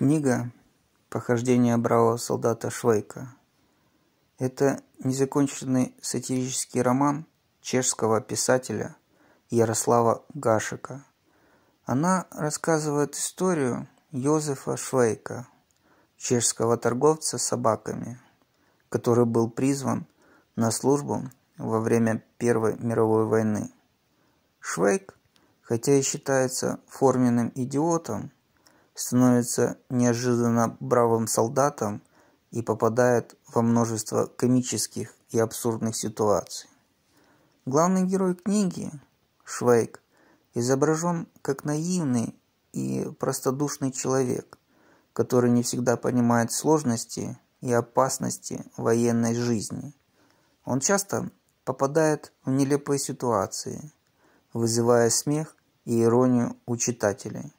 Книга «Похождения бравого солдата Швейка» – это незаконченный сатирический роман чешского писателя Ярослава Гашика. Она рассказывает историю Йозефа Швейка, чешского торговца собаками, который был призван на службу во время Первой мировой войны. Швейк, хотя и считается форменным идиотом, становится неожиданно бравым солдатом и попадает во множество комических и абсурдных ситуаций. Главный герой книги, Швейк, изображен как наивный и простодушный человек, который не всегда понимает сложности и опасности военной жизни. Он часто попадает в нелепые ситуации, вызывая смех и иронию у читателей.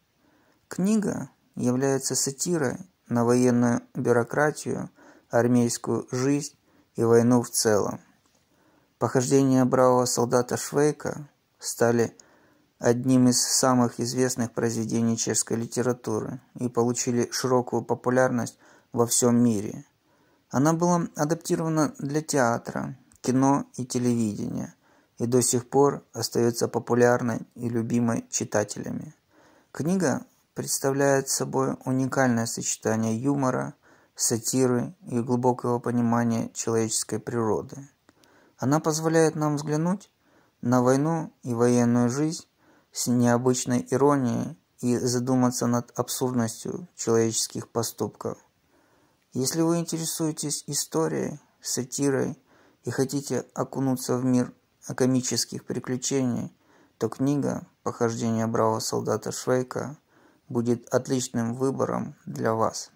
Книга является сатирой на военную бюрократию, армейскую жизнь и войну в целом. Похождения бравого солдата Швейка стали одним из самых известных произведений чешской литературы и получили широкую популярность во всем мире. Она была адаптирована для театра, кино и телевидения и до сих пор остается популярной и любимой читателями. Книга представляет собой уникальное сочетание юмора, сатиры и глубокого понимания человеческой природы. Она позволяет нам взглянуть на войну и военную жизнь с необычной иронией и задуматься над абсурдностью человеческих поступков. Если вы интересуетесь историей, сатирой и хотите окунуться в мир комических приключений, то книга «Похождение бравого солдата Швейка» будет отличным выбором для вас.